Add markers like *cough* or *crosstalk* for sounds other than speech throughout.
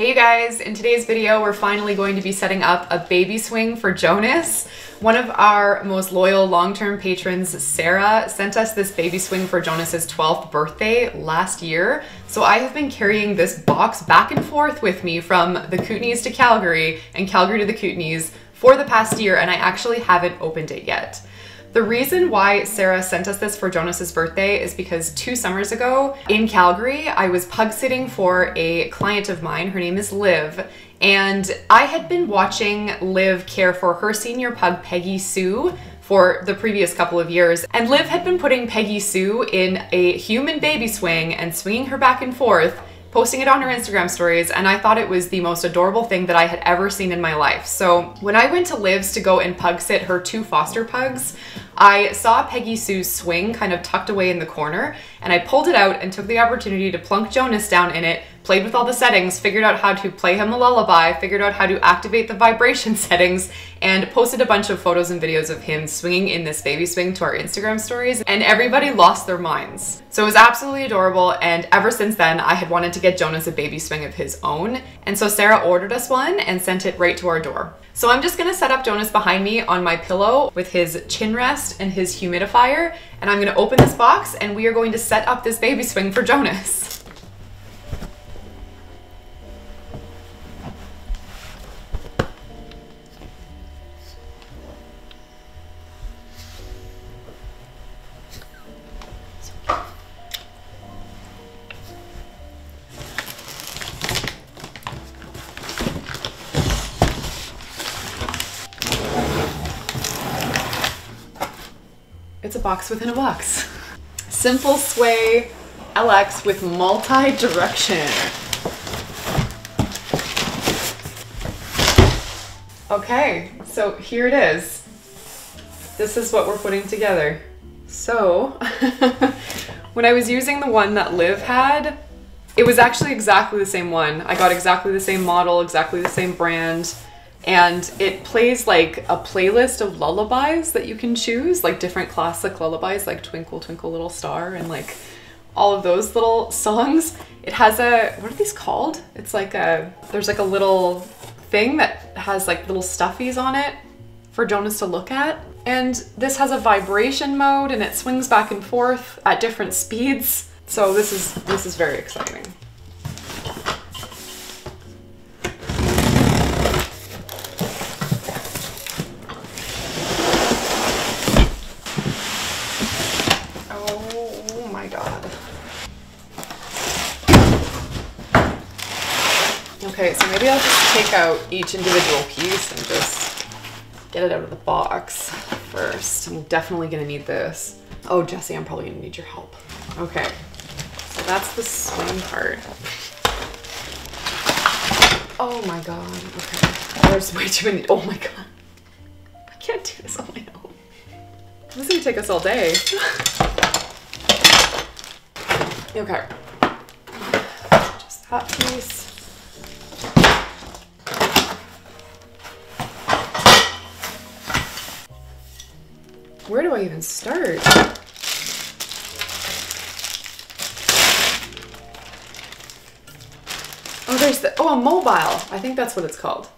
Hey you guys, in today's video we're finally going to be setting up a baby swing for Jonas. One of our most loyal long-term patrons, Sarah, sent us this baby swing for Jonas's 12th birthday last year. So I have been carrying this box back and forth with me from the Kootenays to Calgary and Calgary to the Kootenays for the past year and I actually haven't opened it yet. The reason why Sarah sent us this for Jonas's birthday is because two summers ago in Calgary, I was pug sitting for a client of mine. Her name is Liv. And I had been watching Liv care for her senior pug, Peggy Sue, for the previous couple of years. And Liv had been putting Peggy Sue in a human baby swing and swinging her back and forth posting it on her Instagram stories, and I thought it was the most adorable thing that I had ever seen in my life. So when I went to Liv's to go and pug sit her two foster pugs, I saw Peggy Sue's swing kind of tucked away in the corner, and I pulled it out and took the opportunity to plunk Jonas down in it, played with all the settings, figured out how to play him a lullaby, figured out how to activate the vibration *laughs* settings, and posted a bunch of photos and videos of him swinging in this baby swing to our Instagram stories, and everybody lost their minds. So it was absolutely adorable, and ever since then, I had wanted to get Jonas a baby swing of his own, and so Sarah ordered us one and sent it right to our door. So I'm just gonna set up Jonas behind me on my pillow with his chin rest and his humidifier, and I'm gonna open this box and we are going to set up this baby swing for Jonas. *laughs* It's a box within a box. Simple Sway LX with multi-direction. Okay, so here it is. This is what we're putting together. So, *laughs* when I was using the one that Liv had, it was actually exactly the same one. I got exactly the same model, exactly the same brand and it plays like a playlist of lullabies that you can choose, like different classic lullabies like Twinkle Twinkle Little Star and like all of those little *laughs* songs. It has a what are these called? It's like a there's like a little thing that has like little stuffies on it for Jonas to look at. And this has a vibration mode and it swings back and forth at different speeds. So this is this is very exciting. Out each individual piece and just get it out of the box first. I'm definitely gonna need this. Oh, Jesse, I'm probably gonna need your help. Okay, so that's the swing part. Oh my god, okay. There's way too many, oh my god. I can't do this on my own. This is gonna take us all day. *laughs* okay. Just that piece. Where do I even start? Oh, there's the, oh, a mobile. I think that's what it's called.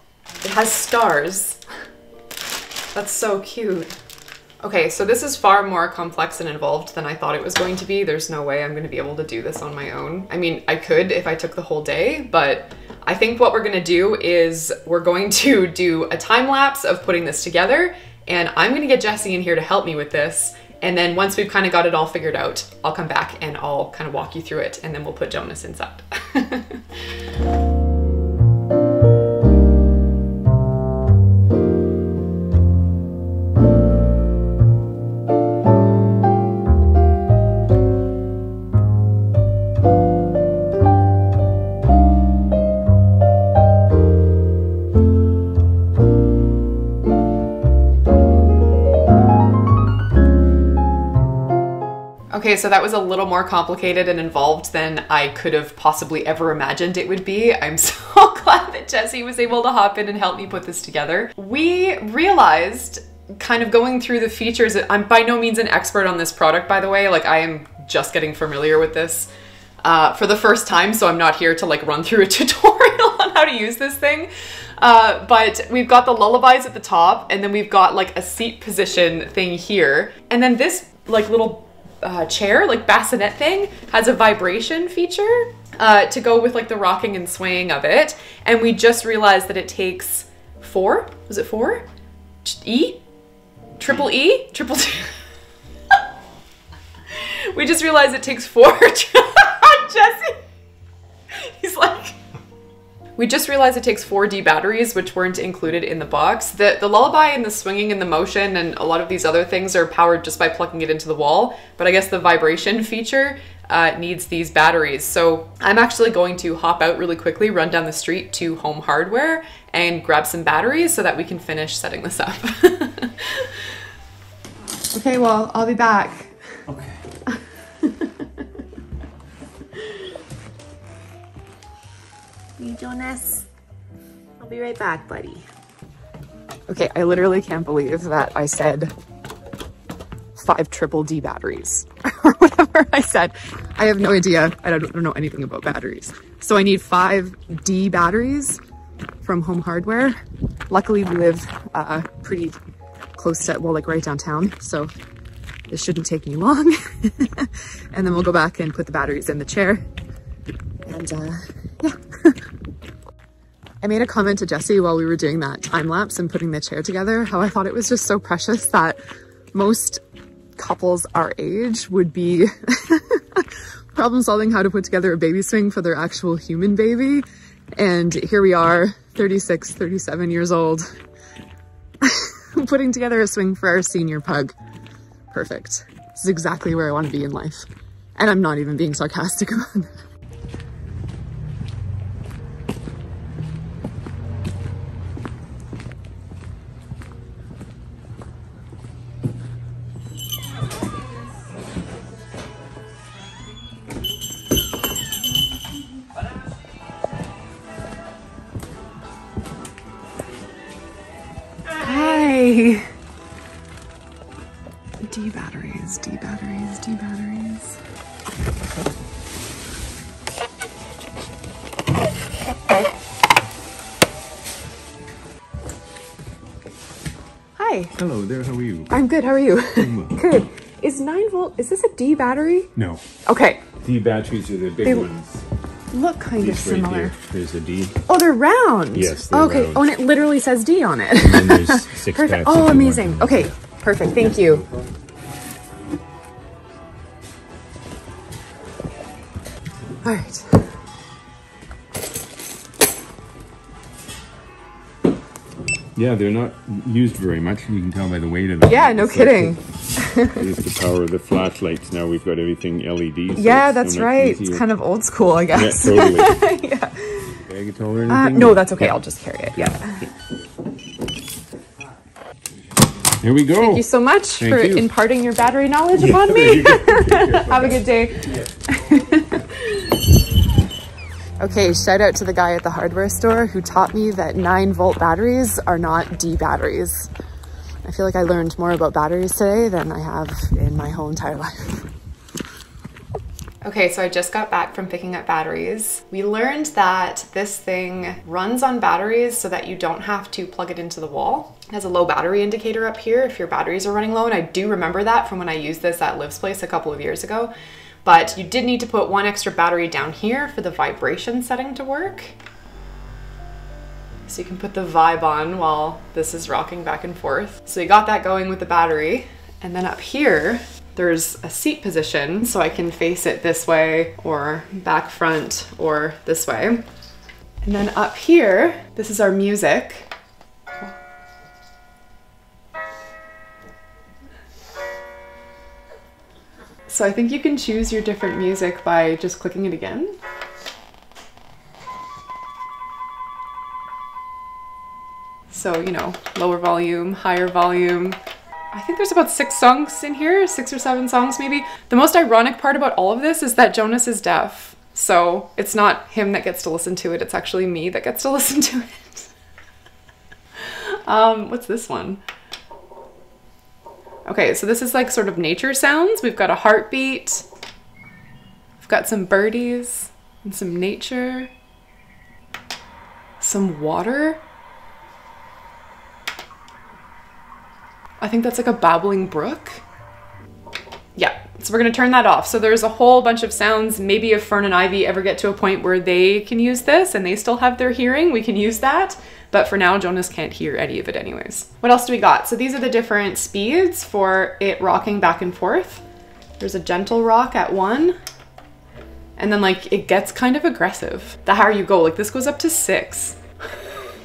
It has stars. *laughs* That's so cute. Okay, so this is far more complex and involved than I thought it was going to be. There's no way I'm going to be able to do this on my own. I mean, I could if I took the whole day, but I think what we're going to do is we're going to do a time lapse of putting this together and I'm gonna get Jesse in here to help me with this. And then once we've kind of got it all figured out, I'll come back and I'll kind of walk you through it and then we'll put Jonas inside. *laughs* Okay, so that was a little more complicated and involved than I could have possibly ever imagined it would be. I'm *laughs* so glad that Jesse was able to hop in and help me put this together. We realized kind of going through the features, I'm by no means an expert on this product, by the way, like I am just getting familiar with this uh, for the first time, so I'm not here to like run through a *laughs* tutorial on how to use this thing. Uh, but we've got the lullabies at the top, and then we've got like a seat position thing here. And then this like little uh, chair, like bassinet thing, has a vibration feature uh, to go with like the rocking and swaying of it. And we just realized that it takes four, was it four? E? Triple E? Triple T? *laughs* we just realized it takes four. *laughs* *laughs* Jesse, we just realized it takes 4D batteries, which weren't included in the box. The, the lullaby and the swinging and the motion and a lot of these other things are powered just by plugging it into the wall. But I guess the vibration feature uh, needs these batteries. So I'm actually going to hop out really quickly, run down the street to Home Hardware and grab some batteries so that we can finish setting this up. *laughs* okay, well, I'll be back. Be right back, buddy. Okay, I literally can't believe that I said five triple D batteries or *laughs* whatever I said. I have no idea. I don't, know anything about batteries. So I need five D batteries from Home Hardware. Luckily, we live uh, pretty close to, well, like right downtown. So this shouldn't take me long. *laughs* and then we'll go back and put the batteries in the chair. And uh, yeah. I made a comment to Jesse while we were doing that time lapse and putting the chair together, how I thought it was just so precious that most couples our age would be *laughs* problem solving how to put together a baby swing for their actual human baby. And here we are, 36, 37 years old, *laughs* putting together a swing for our senior pug. Perfect. This is exactly where I want to be in life. And I'm not even being sarcastic *laughs* about that. Hi, Hello there, how are you? I'm good. How are you? *laughs* good. Is 9 volt, is this a D battery? No. Okay. D batteries are the big They- ones. Look kind of right similar. here. There's a D. Oh, they're round. Yes, they're okay. round. Oh, and it literally says D on it. And there's *laughs* six Perfect. Oh, amazing. Okay, perfect. Thank you. All right. Yeah, they're not used very much. You can tell by the weight of them. Yeah, no It's like kidding. the- It's the power of the flashlights. Now we've got everything LED. so Yeah, so that's right. It's kind of old school, I Yeah, guess. totally. *laughs* yeah. Bag at all or Uh, no, that's okay. Yeah. I'll just carry it. Yeah. Here we go. Thank you so much Thank for you. imparting your battery knowledge Yeah, upon me. *laughs* Have a good day. Okay, shout out to the guy at the hardware store who taught me that 9 volt batteries are not D batteries. I feel like I learned more about batteries today than I have in my whole entire life. Okay, so I just got back from picking up batteries. We learned that this thing runs on batteries so that you don't have to plug it into the wall. It has a low battery indicator up here if your batteries are running low, and I do remember that from when I used this at Liv's Place a couple of years ago. But you did need to put one extra battery down here for the vibration setting to work. So you can put the vibe on while this is rocking back and forth. So you got that going with the battery. And then up here, there's a seat position so I can face it this way or back front or this way. And then up here, this is our music. So I think you can choose your different music by just clicking it again. So, you know, lower volume, higher volume. I think there's about six songs in here, six or seven songs maybe. The most ironic part about all of this is that Jonas is deaf. So it's not him that gets to listen to it, it's actually me that gets to *laughs* listen to it. um, what's this one? Okay, so this is like sort of nature sounds. We've got a heartbeat. We've got some birdies and some nature. some water. I think that's like a babbling brook. So we're gonna turn that off. So there's a whole bunch of sounds. Maybe if Fern and Ivy ever get to a point where they can use this and they still have their hearing, we can use that. But for now, Jonas can't hear any of it anyways. What else do we got? So these are the different speeds for it rocking back and forth. There's a gentle rock at one, and then like it gets kind of aggressive. The higher you go, like this goes up to six.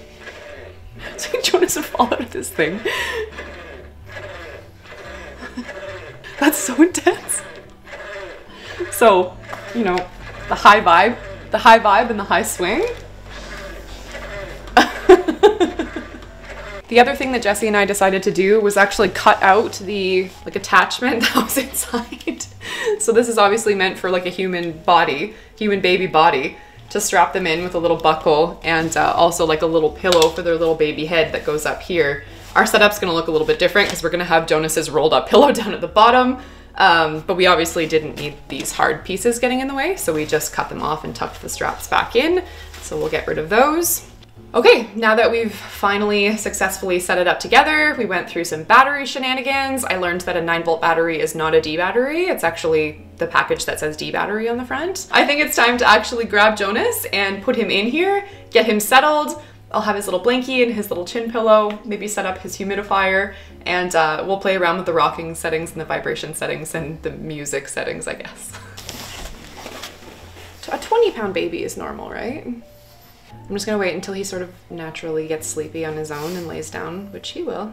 *laughs* so Jonas would fall out of this thing. That's so intense. So, you know, the high vibe, the high vibe and the high swing. *laughs* the other thing that Jesse and I decided to do was actually cut out the like attachment *laughs* that was inside. so this is obviously meant for like a human body, human baby body, to strap them in with a little buckle and uh, also like a little pillow for their little baby head that goes up here. Our setup's gonna look a little bit different because we're gonna have Jonas's rolled up *laughs* pillow down at the bottom. Um, but we obviously didn't need these hard pieces getting in the way, so we just cut them off and tucked the straps back in. So we'll get rid of those. Okay, now that we've finally successfully set it up together, we went through some battery shenanigans. I learned that a 9 volt battery is not a D battery. It's actually the package that says D battery on the front. I think it's time to actually grab Jonas and put him in here, get him settled. I'll have his little blankie and his little chin pillow, maybe set up his humidifier, and uh, we'll play around with the rocking settings and the vibration settings and the music settings, I guess. *laughs* a 20 pound baby is normal, right? I'm just gonna wait until he sort of naturally gets sleepy on his own and lays down, which he will.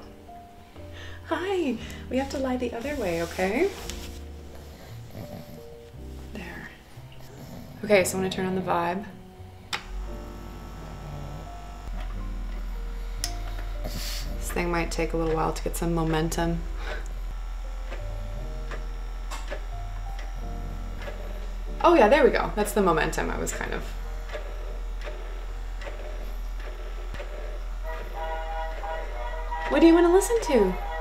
Hi, we have to lie the other way, okay? There. Okay, so I'm gonna turn on the vibe. Thing might take a little while to get some momentum. Oh yeah, there we go. That's the momentum I was kind of What do you want to listen to?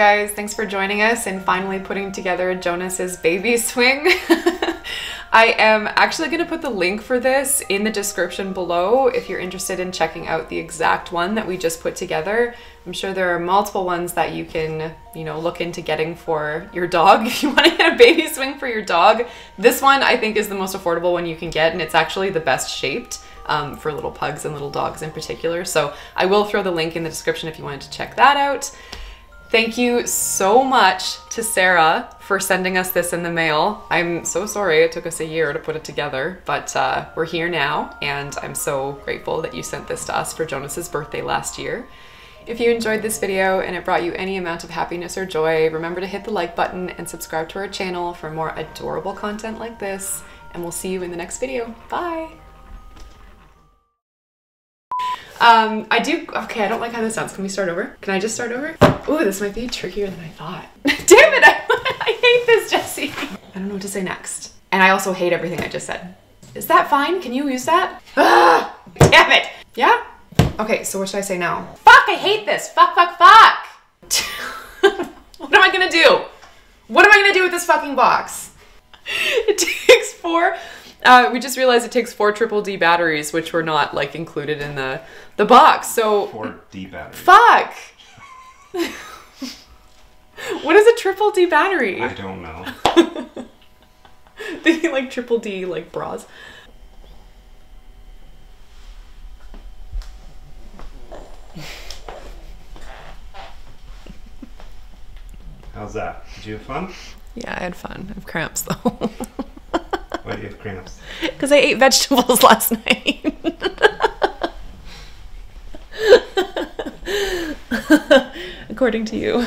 Guys, thanks for joining us and finally putting together Jonas's baby swing. *laughs* I am actually going to put the link for this in the description below if you're interested in checking out the exact one that we just put together. I'm sure there are multiple ones that you can, you know, look into getting for your dog *laughs* if you want to get a baby swing for your dog. This one I think is the most affordable one you can get and it's actually the best shaped. Um, for little pugs and little dogs in particular. So I will throw the link in the description if you wanted to check that out. Thank you so much to Sarah for sending us this in the mail. I'm so sorry it took us a year to put it together, but uh, we're here now, and I'm so grateful that you sent this to us for Jonas's birthday last year. If you enjoyed this video and it brought you any amount of happiness or joy, remember to hit the like button and subscribe to our channel for more adorable content like this, and we'll see you in the next video. Bye! Um, I do, okay, I don't like how this sounds. Can we start over? Can I just start over? Ooh, this might be trickier than I thought. *laughs* Damn it, I, *laughs* I hate this, Jesse. I don't know what to say next. And I also hate everything I just said. Is that fine? Can you use that? Ah, damn it. Yeah? Okay, so what should I say now? Fuck, I hate this. Fuck, fuck, fuck. *laughs* what am I gonna do? What am I gonna do with this fucking box? It takes four uh, we just realized it takes four triple D batteries, which were not like included in the the box. So four D batteries. Fuck. *laughs* what is a triple D battery? I don't know. *laughs* they like triple D like bras. How's that? Did you have fun? Yeah, I had fun. I have cramps though. *laughs* Why do you have cramps? *laughs* Because I ate vegetables *laughs* last night. *laughs* According to you.